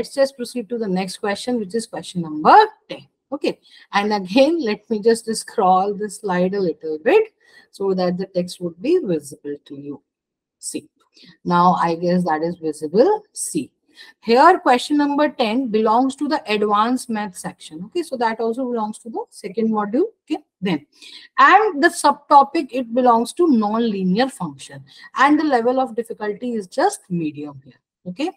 let's just proceed to the next question, which is question number 10. Okay, and again, let me just scroll this slide a little bit so that the text would be visible to you. See, now I guess that is visible. See, here question number 10 belongs to the advanced math section. Okay, so that also belongs to the second module. Okay, then and the subtopic it belongs to non-linear function and the level of difficulty is just medium here. Okay,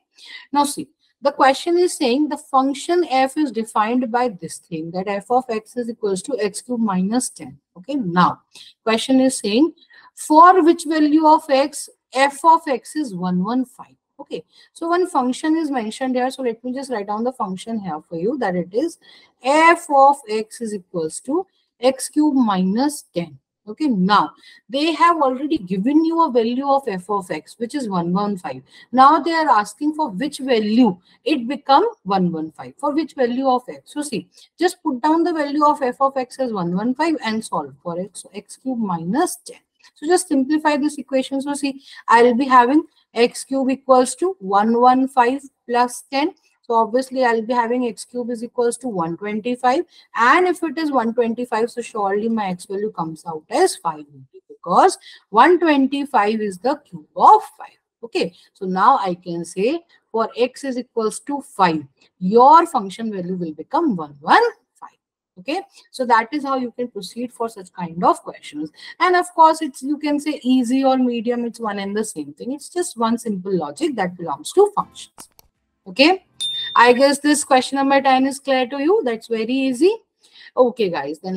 now see the question is saying the function f is defined by this thing that f of x is equals to x cube minus 10 okay now question is saying for which value of x f of x is 115 okay so one function is mentioned here so let me just write down the function here for you that it is f of x is equals to x cube minus 10 Okay, now they have already given you a value of f of x, which is 115. Now they are asking for which value it become 115. For which value of x? So see, just put down the value of f of x as 115 and solve for x. So x cube minus 10. So just simplify this equation. So see, I will be having x cube equals to 115 plus 10 so obviously I'll be having x cube is equals to 125. And if it is 125, so surely my x value comes out as 5 because 125 is the cube of 5. Okay, so now I can say for x is equals to 5, your function value will become 115 okay. So that is how you can proceed for such kind of questions. And of course it's you can say easy or medium it's one and the same thing. It's just one simple logic that belongs to functions. Okay I guess this question number 10 is clear to you. That's very easy. Okay, guys. Then